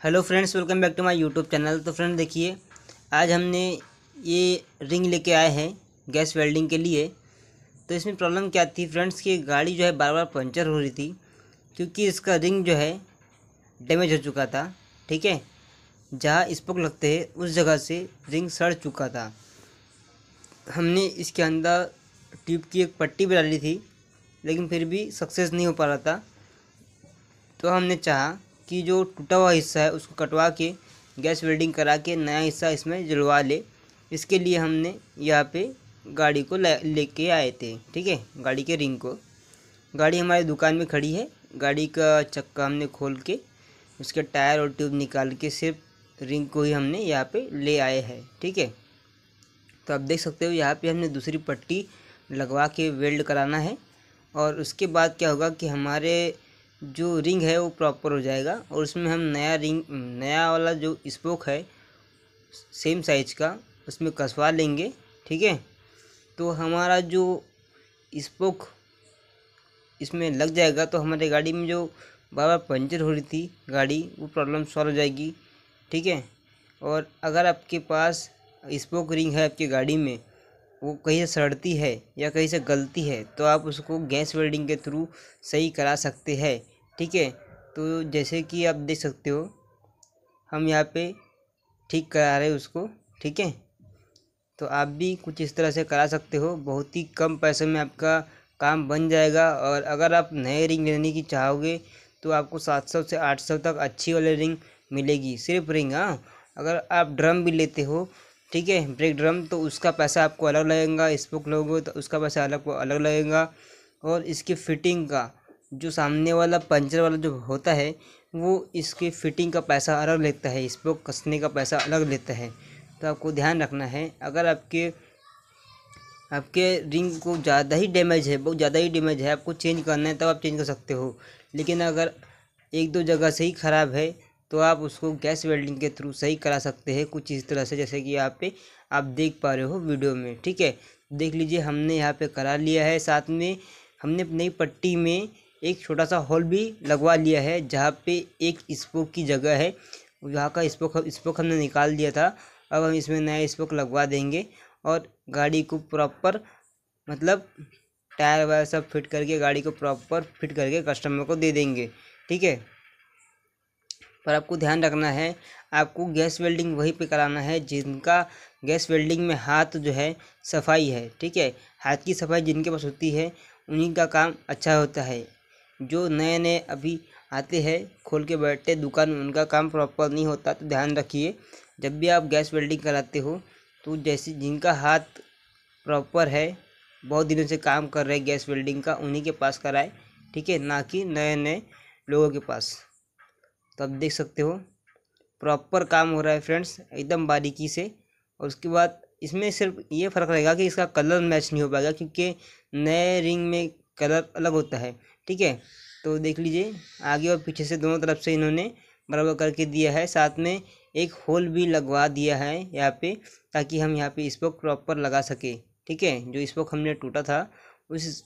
Hello friends, welcome back to my YouTube channel. तो friend देखिए, आज हमने ये रिंग लेके आए हैं गैस वेल्डिंग के लिए। तो इसमें प्रॉब्लम क्या थी फ्रेंड्स कि गाड़ी जो है बार बार पंचर हो रही थी, क्योंकि इसका रिंग जो है डैमेज हो चुका था, ठीक है? जहाँ स्पोक लगते हैं, उस जगह से रिंग सड़ चुका था। हमने इसके अंदर ट्यूब की एक पट्टी भी डाली थी, लेकिन फिर भी सक्सेस नहीं हो पा रहा था। तो हमने चाहा कि जो टूटा हुआ हिस्सा है, उसको कटवा के, गैस वेल्डिंग करा के नया हिस्सा इसमें जुड़वा ले। इसके लिए हमने यहाँ पे गाड़ी को लेके आए थे, ठीक है? गाड़ी के रिंग को। गाड़ी हमारी दुकान में खड़ी है। गाड़ी का चक्का हमने खोल के, उसके टायर और ट्यूब निकाल के सिर्फ़ रिंग को ही हमने यहाँ पे ले आए हैं, ठीक है? तो आप देख सकते हो, यहाँ पे हमने दूसरी पट्टी लगवा के वेल्ड कराना है। और उसके बाद क्या होगा कि हमारे जो रिंग है वो प्रॉपर हो जाएगा और उसमें हम नया रिंग, नया वाला जो स्पोक है, सेम साइज़ का, उसमें कसवा लेंगे, ठीक है? तो हमारा जो स्पोक इसमें लग जाएगा तो हमारे गाड़ी में जो बार बार पंचर हो रही थी गाड़ी, वो प्रॉब्लम सॉल्व हो जाएगी, ठीक है? और अगर आपके पास स्पोक रिंग है आपकी गाड़ी में वो कहीं से सड़ती है या कहीं से गलती है तो आप उसको गैस वेल्डिंग के थ्रू सही करा सकते हैं। ठीक है? तो जैसे कि आप देख सकते हो, हम यहाँ पे ठीक करा रहे उसको। ठीक है? तो आप भी कुछ इस तरह से करा सकते हो। बहुत ही कम पैसे में आपका काम बन जाएगा और अगर आप नए रिंग लेने की चाहोगे तो आपको सात सौ से आठ सौ तक अच्छी वाली रिंग मिलेगी। सिर्फ़ रिंग हाँ? अगर आप ड्रम भी लेते हो ठीक है ब्रेक ड्रम तो उसका पैसा आपको अलग लगेगा स्पोक लोगे तो उसका पैसा अलग अलग लगेगा। और इसकी फिटिंग का जो सामने वाला पंचर वाला जो होता है, वो इसकी फिटिंग का पैसा अलग लेता है स्पोक कसने का पैसा अलग लेता है। तो आपको ध्यान रखना है, अगर आपके आपके रिंग को ज़्यादा ही डैमेज है, बहुत ज़्यादा ही डैमेज है, आपको चेंज करना है, तब तो आप चेंज कर सकते हो। लेकिन अगर एक दो जगह से ही ख़राब है तो आप उसको गैस वेल्डिंग के थ्रू सही करा सकते हैं कुछ इस तरह से, जैसे कि यहाँ पे आप देख पा रहे हो वीडियो में, ठीक है? देख लीजिए, हमने यहाँ पे करा लिया है, साथ में हमने नई पट्टी में एक छोटा सा होल भी लगवा लिया है, जहाँ पे एक स्पोक की जगह है। वहाँ का स्पोक स्पोक हमने निकाल दिया था, अब हम इसमें नया स्पोक लगवा देंगे और गाड़ी को प्रॉपर मतलब टायर वायर सब फिट करके, गाड़ी को प्रॉपर फिट करके कस्टमर को दे देंगे, ठीक है? पर आपको ध्यान रखना है, आपको गैस वेल्डिंग वहीं पे कराना है जिनका गैस वेल्डिंग में हाथ जो है, सफ़ाई है, ठीक है? हाथ की सफ़ाई जिनके पास होती है, उन्हीं का काम अच्छा होता है। जो नए नए अभी आते हैं, खोल के बैठते दुकान उनका काम प्रॉपर नहीं होता तो ध्यान रखिए, जब भी आप गैस वेल्डिंग कराते हो तो जैसे जिनका हाथ प्रॉपर है, बहुत दिनों से काम कर रहे गैस वेल्डिंग का, उन्हीं के पास कराए, ठीक है? ना कि नए नए लोगों के पास। तो आप देख सकते हो प्रॉपर काम हो रहा है फ्रेंड्स एकदम बारीकी से। और उसके बाद इसमें सिर्फ़ ये फ़र्क रहेगा कि इसका कलर मैच नहीं हो पाएगा, क्योंकि नए रिंग में कलर अलग होता है, ठीक है? तो देख लीजिए, आगे और पीछे से दोनों तरफ़ से इन्होंने बराबर करके दिया है। साथ में एक होल भी लगवा दिया है यहाँ पे, ताकि हम यहाँ पे स्पोक प्रॉपर लगा सके, ठीक है? जो स्पोक हमने टूटा था, उस